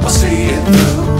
We'll see it through.